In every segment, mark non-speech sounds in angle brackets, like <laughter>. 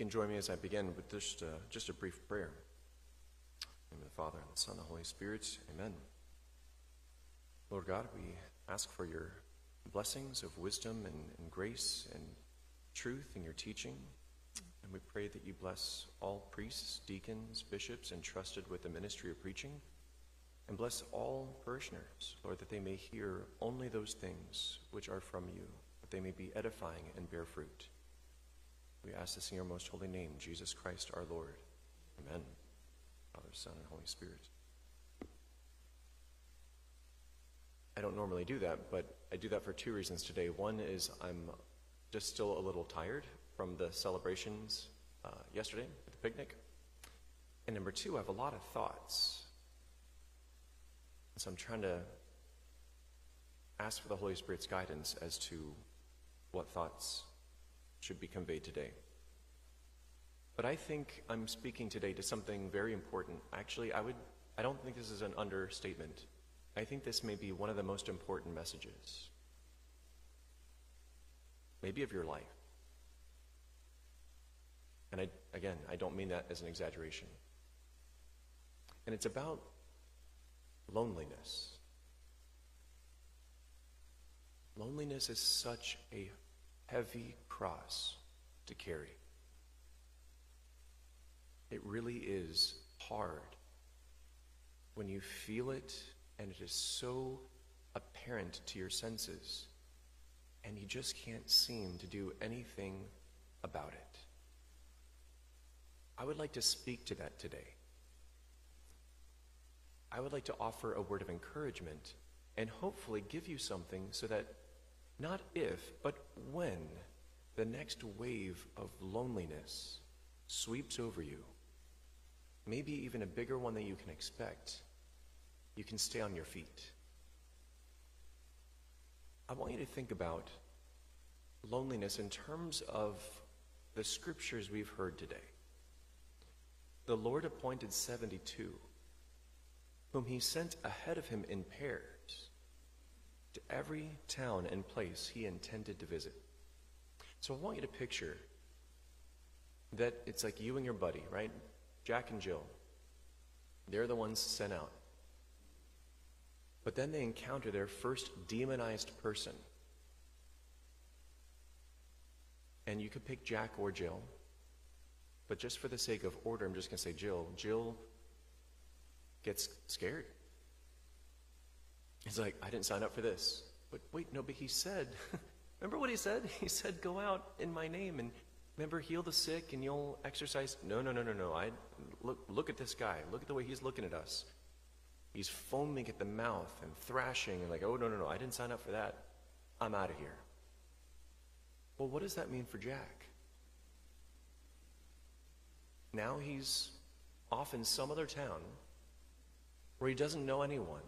can join me as I begin with just, just a brief prayer. In the name of the Father, and the Son, and the Holy Spirit. Amen. Lord God, we ask for your blessings of wisdom and, and grace and truth in your teaching. And we pray that you bless all priests, deacons, bishops entrusted with the ministry of preaching. And bless all parishioners, Lord, that they may hear only those things which are from you, that they may be edifying and bear fruit. We ask this in your most holy name, Jesus Christ our Lord. Amen. Father, Son, and Holy Spirit. I don't normally do that, but I do that for two reasons today. One is I'm just still a little tired from the celebrations uh, yesterday at the picnic. And number two, I have a lot of thoughts. So I'm trying to ask for the Holy Spirit's guidance as to what thoughts should be conveyed today. But I think I'm speaking today to something very important. Actually, I would I don't think this is an understatement. I think this may be one of the most important messages. Maybe of your life. And I, again, I don't mean that as an exaggeration. And it's about loneliness. Loneliness is such a heavy cross to carry. It really is hard when you feel it and it is so apparent to your senses and you just can't seem to do anything about it. I would like to speak to that today. I would like to offer a word of encouragement and hopefully give you something so that not if, but when the next wave of loneliness sweeps over you, maybe even a bigger one than you can expect, you can stay on your feet. I want you to think about loneliness in terms of the scriptures we've heard today. The Lord appointed 72, whom he sent ahead of him in pairs to every town and place he intended to visit. So I want you to picture that it's like you and your buddy, right? Jack and Jill. They're the ones sent out. But then they encounter their first demonized person. And you could pick Jack or Jill. But just for the sake of order, I'm just going to say Jill. Jill gets scared. He's like, I didn't sign up for this. But wait, no, but he said, <laughs> remember what he said? <laughs> He said, go out in my name and remember, heal the sick and you'll exorcise. No, no, no, no, no. I look, look at this guy. Look at the way he's looking at us. He's foaming at the mouth and thrashing and like, oh, no, no, no. I didn't sign up for that. I'm out of here. Well, what does that mean for Jack? Now he's off in some other town where he doesn't know anyone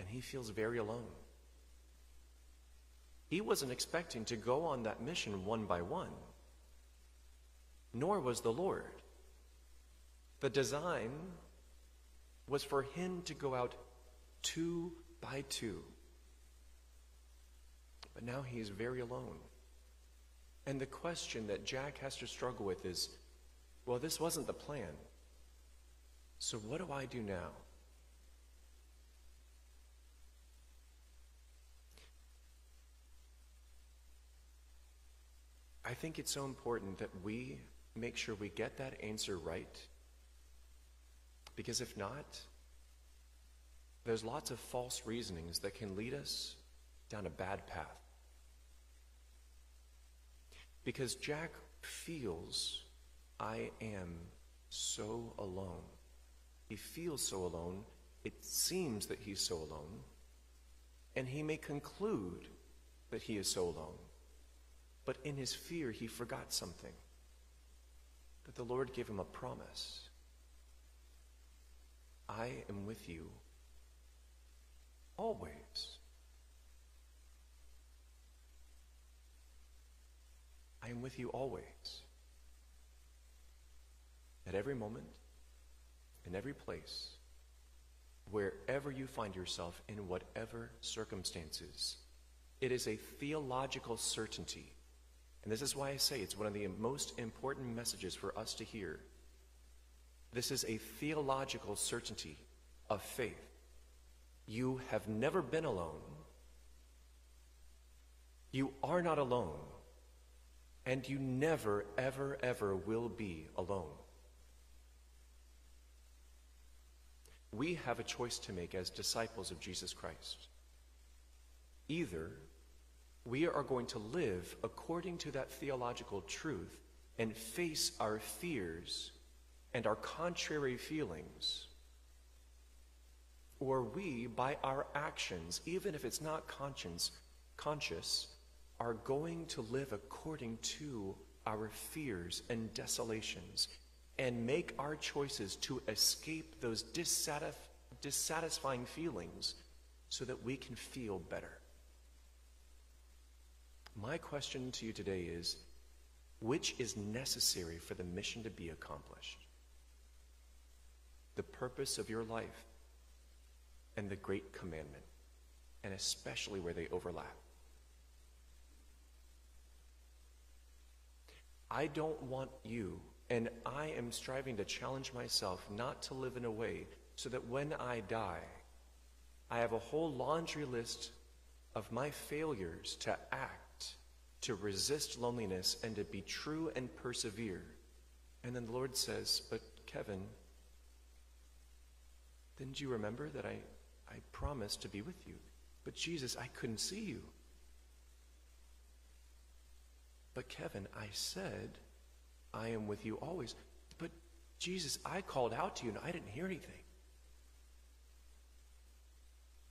and he feels very alone. He wasn't expecting to go on that mission one by one, nor was the Lord. The design was for him to go out two by two. But now he is very alone. And the question that Jack has to struggle with is well, this wasn't the plan. So what do I do now? I think it's so important that we make sure we get that answer right. Because if not, there's lots of false reasonings that can lead us down a bad path. Because Jack feels, I am so alone. He feels so alone. It seems that he's so alone. And he may conclude that he is so alone. But in his fear, he forgot something that the Lord gave him a promise I am with you always. I am with you always. At every moment, in every place, wherever you find yourself, in whatever circumstances. It is a theological certainty And this is why I say it's one of the most important messages for us to hear. This is a theological certainty of faith. You have never been alone. You are not alone. And you never, ever, ever will be alone. We have a choice to make as disciples of Jesus Christ. Either we are going to live according to that theological truth and face our fears and our contrary feelings, or we, by our actions, even if it's not conscience, conscious, are going to live according to our fears and desolations and make our choices to escape those dissatisf- dissatisfying feelings so that we can feel better. My question to you today is which is necessary for the mission to be accomplished? The purpose of your life and the great commandment, and especially where they overlap. I don't want you, and I am striving to challenge myself not to live in a way so that when I die, I have a whole laundry list of my failures to act, to resist loneliness, and to be true and persevere. And then the Lord says, But Kevin, didn't you remember that I, I promised to be with you? But Jesus, I couldn't see you. But Kevin, I said, I am with you always. But Jesus, I called out to you and I didn't hear anything.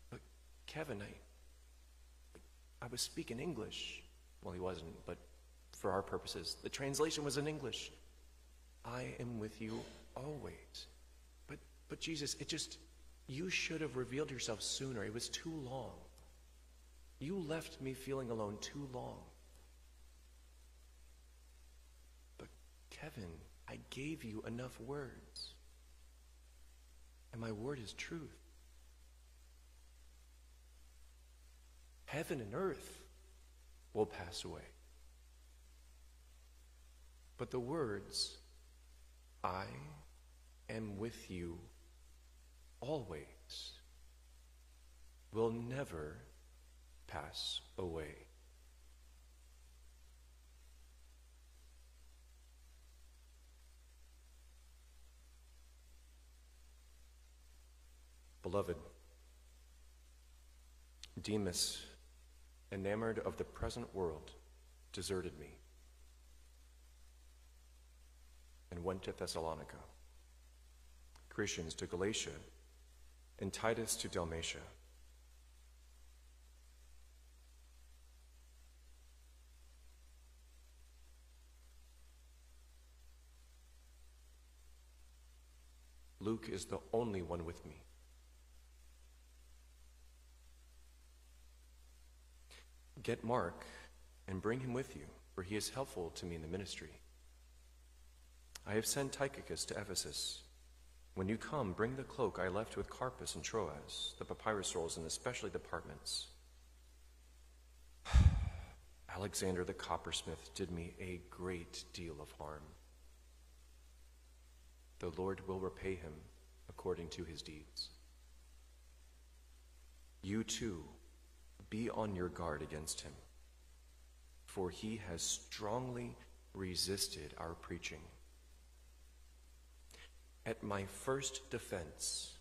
But Kevin, I, I was speaking English. Well, he wasn't, but for our purposes, the translation was in English. I am with you always. But, but Jesus, it just, you should have revealed yourself sooner. It was too long. You left me feeling alone too long. But Kevin, I gave you enough words. And my word is truth. Heaven and earth will pass away. But the words, I am with you always, will never pass away. Beloved, Demas, enamored of the present world, deserted me and went to Thessalonica. Crescens to Galatia, and Titus to Dalmatia. Luke is the only one with me. Get Mark and bring him with you, for he is helpful to me in the ministry. I have sent Tychicus to Ephesus. When you come, bring the cloak I left with Carpus and Troas, the papyrus rolls, and especially the parchments. <sighs> Alexander the coppersmith did me a great deal of harm. The Lord will repay him according to his deeds. You too be on your guard against him, for he has strongly resisted our preaching. At my first defense,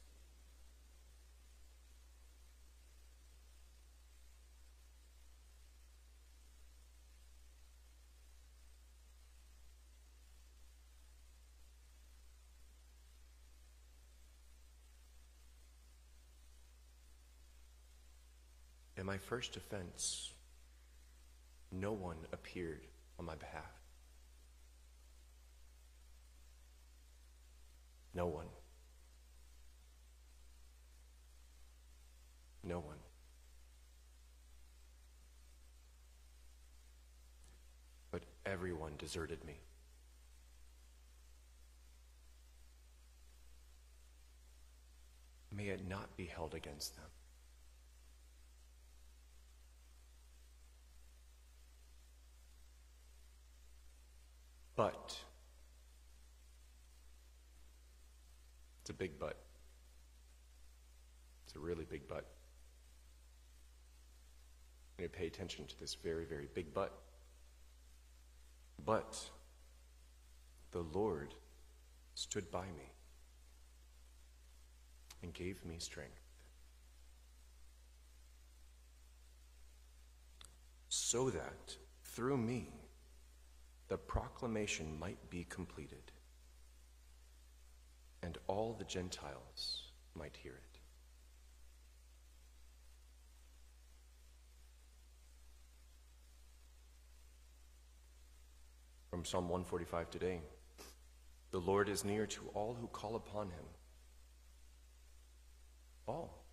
In my first offense, no one appeared on my behalf. No one. No one. But everyone deserted me. May it not be held against them. But, it's a big but. It's a really big but. You need to pay attention to this very, very big but. But the Lord stood by me and gave me strength. So that through me the proclamation might be completed and all the Gentiles might hear it. From Psalm 145 today The Lord is near to all who call upon him. All.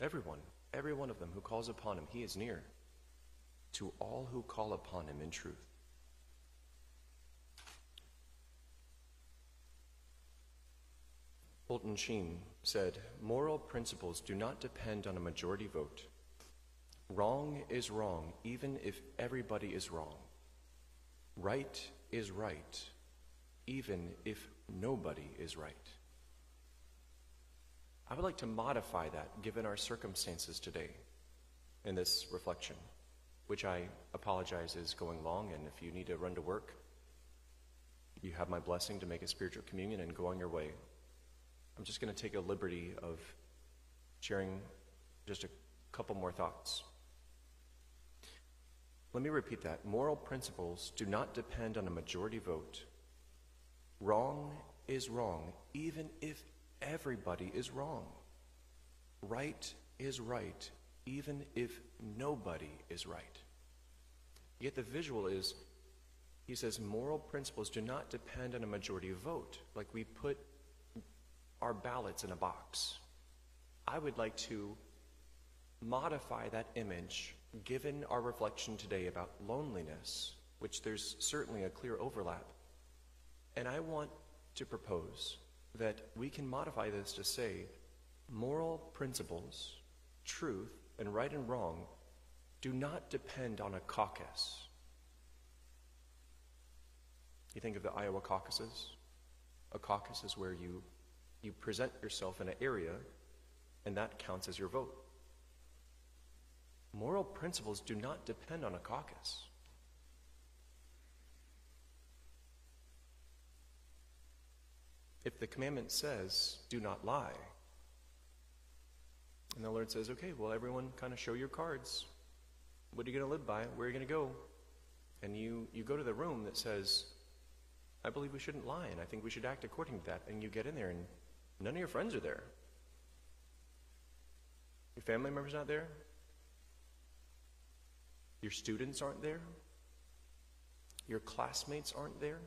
Everyone, every one of them who calls upon him, he is near to all who call upon him in truth. Fulton Sheen said, Moral principles do not depend on a majority vote. Wrong is wrong, even if everybody is wrong. Right is right, even if nobody is right. I would like to modify that given our circumstances today in this reflection, which I apologize is going long, and if you need to run to work, you have my blessing to make a spiritual communion and go on your way. I'm just going to take a liberty of sharing just a couple more thoughts. Let me repeat that. Moral principles do not depend on a majority vote. Wrong is wrong, even if everybody is wrong. Right is right, even if nobody is right. Yet the visual is, he says, moral principles do not depend on a majority vote, like we put our ballots in a box. I would like to modify that image given our reflection today about loneliness, which there's certainly a clear overlap. And I want to propose that we can modify this to say moral principles, truth, and right and wrong do not depend on a caucus. You think of the Iowa caucuses? A caucus is where you, you present yourself in an area, and that counts as your vote. Moral principles do not depend on a caucus. If the commandment says, do not lie, and the Lord says, okay, well, everyone kind of show your cards. What are you going to live by? Where are you going to go? And you, you go to the room that says, I believe we shouldn't lie, and I think we should act according to that. And you get in there, and none of your friends are there. Your family members not there. Your students aren't there. Your classmates aren't there.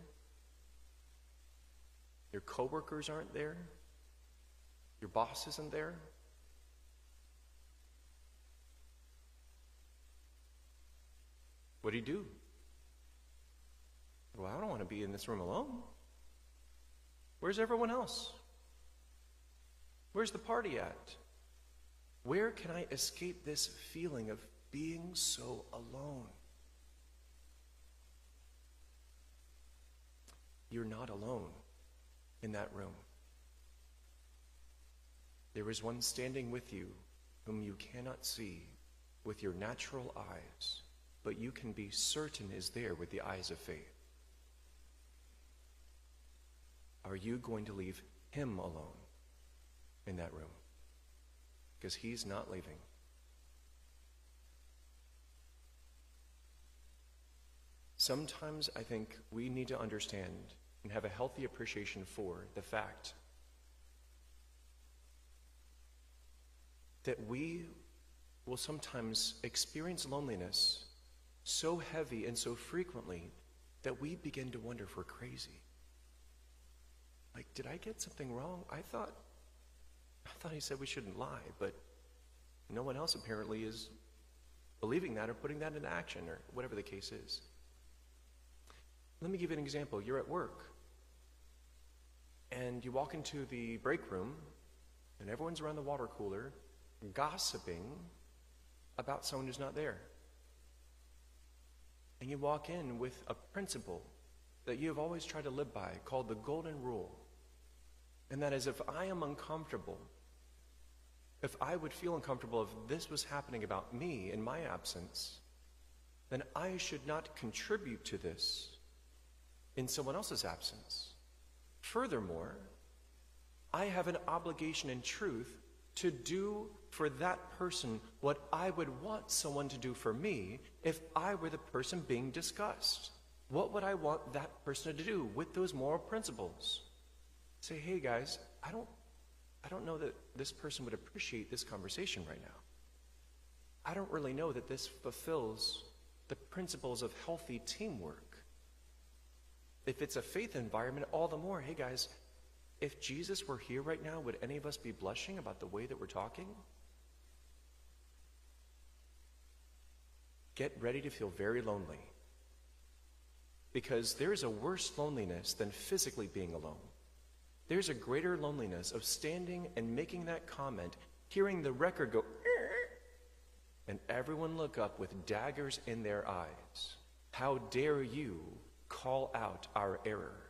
Your coworkers aren't there. Your boss isn't there. What do you do? Well, I don't want to be in this room alone. Where's everyone else? Where's the party at? Where can I escape this feeling of being so alone. You're not alone in that room. There is one standing with you whom you cannot see with your natural eyes, but you can be certain is there with the eyes of faith. Are you going to leave him alone in that room? Because he's not leaving. Sometimes I think we need to understand and have a healthy appreciation for the fact that we will sometimes experience loneliness so heavy and so frequently that we begin to wonder if we're crazy. Like, did I get something wrong? I thought I thought he said we shouldn't lie, but no one else apparently is believing that or putting that into action or whatever the case is. Let me give you an example. You're at work, and you walk into the break room, and everyone's around the water cooler gossiping about someone who's not there. And you walk in with a principle that you have always tried to live by called the golden rule. And that is if I am uncomfortable, if I would feel uncomfortable if this was happening about me in my absence, then I should not contribute to this in someone else's absence. Furthermore, I have an obligation in truth to do for that person what I would want someone to do for me if I were the person being discussed. What would I want that person to do with those moral principles? Say, hey guys, I don't I don't know that this person would appreciate this conversation right now. I don't really know that this fulfills the principles of healthy teamwork. If it's a faith environment, all the more, hey guys, if Jesus were here right now, would any of us be blushing about the way that we're talking? Get ready to feel very lonely. Because there is a worse loneliness than physically being alone. There's a greater loneliness of standing and making that comment, hearing the record go, and everyone look up with daggers in their eyes. How dare you call out our error?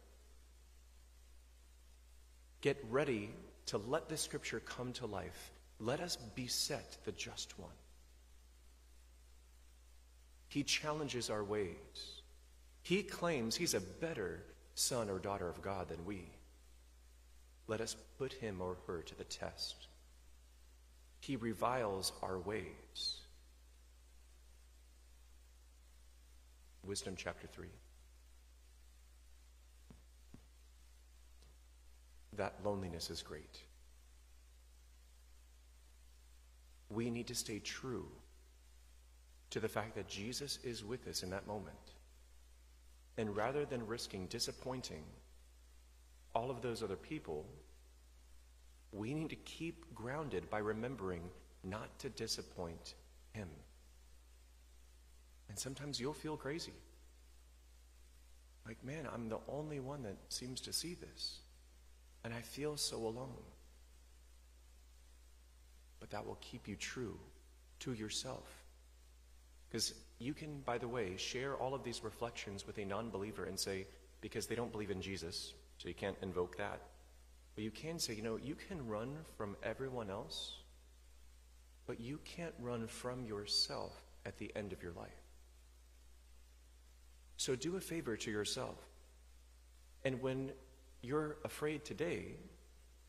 Get ready to let this scripture come to life. Let us beset the just one. He challenges our ways. He claims he's a better son or daughter of God than we. Let us put him or her to the test. He reviles our ways. Wisdom chapter 3. That loneliness is great. We need to stay true to the fact that Jesus is with us in that moment. And rather than risking disappointing all of those other people, we need to keep grounded by remembering not to disappoint Him. And sometimes you'll feel crazy. Like, man, I'm the only one that seems to see this and I feel so alone. But that will keep you true to yourself. Because you can, by the way, share all of these reflections with a non believer and say, because they don't believe in Jesus, so you can't invoke that. But you can say, you know, you can run from everyone else, but you can't run from yourself at the end of your life. So do a favor to yourself. And when you're afraid today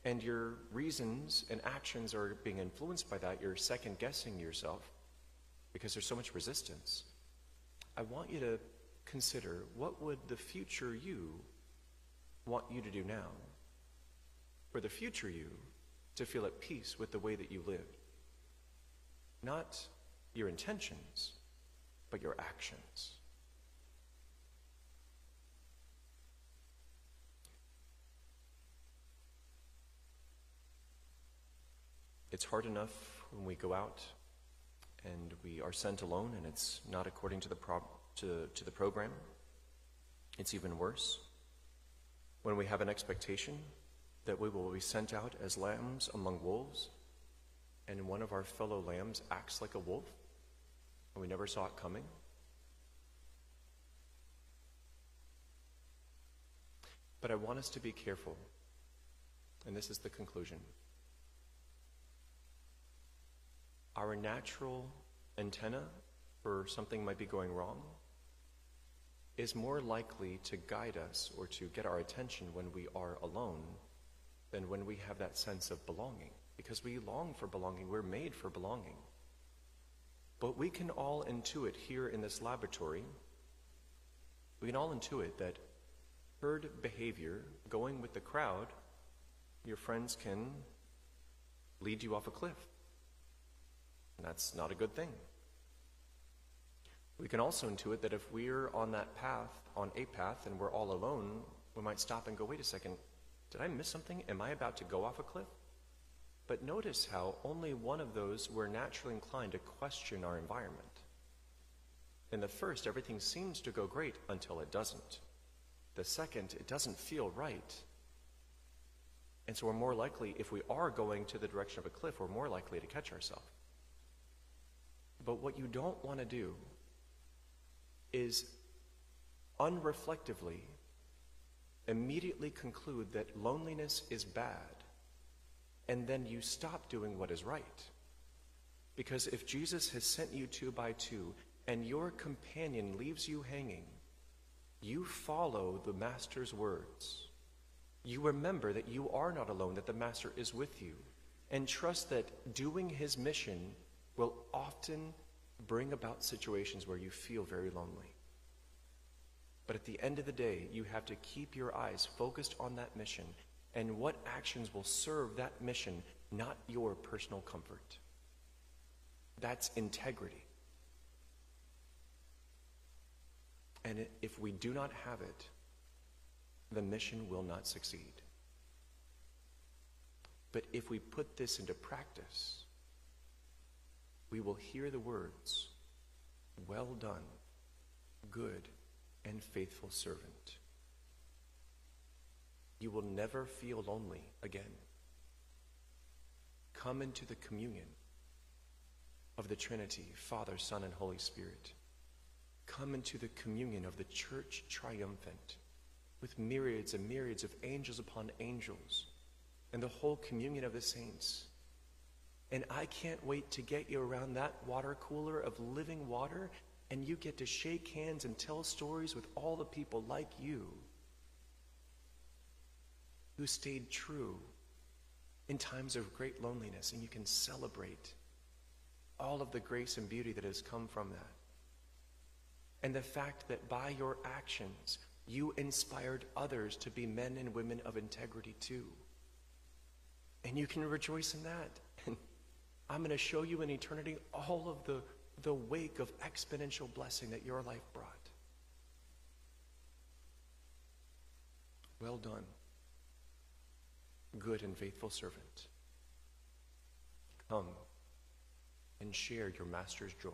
and your reasons and actions are being influenced by that, you're second guessing yourself because there's so much resistance. I want you to consider what would the future you want you to do now for the future you to feel at peace with the way that you live. Not your intentions, but your actions. It's hard enough when we go out and we are sent alone and it's not according to the, pro- to, to the program. It's even worse when we have an expectation that we will be sent out as lambs among wolves and one of our fellow lambs acts like a wolf and we never saw it coming. But I want us to be careful, and this is the conclusion. Our natural antenna for something might be going wrong is more likely to guide us or to get our attention when we are alone than when we have that sense of belonging. Because we long for belonging, we're made for belonging. But we can all intuit here in this laboratory, we can all intuit that herd behavior, going with the crowd, your friends can lead you off a cliff. And that's not a good thing. We can also intuit that if we're on that path, on a path, and we're all alone, we might stop and go, wait a second, did I miss something? Am I about to go off a cliff? But notice how only one of those we're naturally inclined to question our environment. In the first, everything seems to go great until it doesn't. The second, it doesn't feel right. And so we're more likely, if we are going to the direction of a cliff, we're more likely to catch ourselves. But what you don't want to do is unreflectively immediately conclude that loneliness is bad, and then you stop doing what is right. Because if Jesus has sent you two by two, and your companion leaves you hanging, you follow the Master's words. You remember that you are not alone, that the Master is with you, and trust that doing his mission will often bring about situations where you feel very lonely. But at the end of the day, you have to keep your eyes focused on that mission and what actions will serve that mission, not your personal comfort. That's integrity. And if we do not have it, the mission will not succeed. But if we put this into practice, we will hear the words, Well done, good and faithful servant. You will never feel lonely again. Come into the communion of the Trinity, Father, Son, and Holy Spirit. Come into the communion of the church triumphant with myriads and myriads of angels upon angels and the whole communion of the saints. And I can't wait to get you around that water cooler of living water, and you get to shake hands and tell stories with all the people like you who stayed true in times of great loneliness, and you can celebrate all of the grace and beauty that has come from that. And the fact that by your actions, you inspired others to be men and women of integrity too. And you can rejoice in that. I'm going to show you in eternity all of the, the wake of exponential blessing that your life brought. Well done, good and faithful servant. Come and share your master's joy.